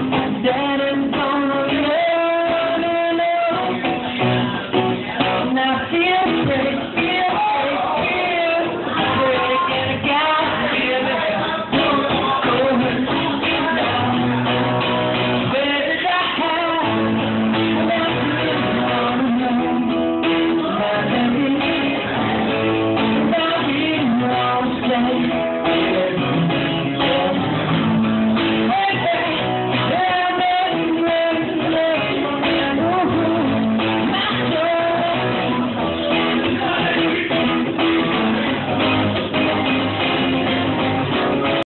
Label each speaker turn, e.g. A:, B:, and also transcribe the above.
A: Daddy's gonna love me now. Now here.